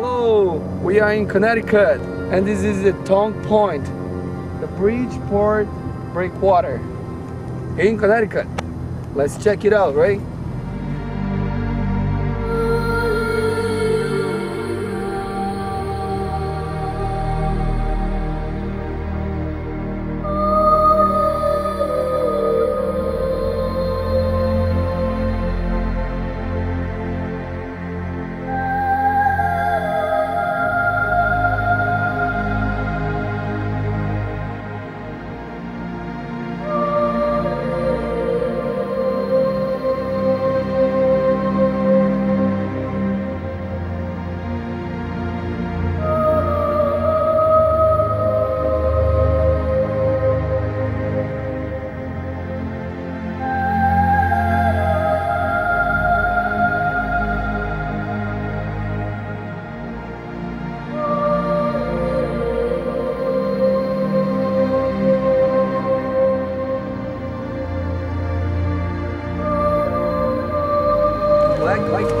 Hello, we are in Connecticut and this is the Tongue Point, the Bridgeport Breakwater in Connecticut. Let's check it out, right? like, like.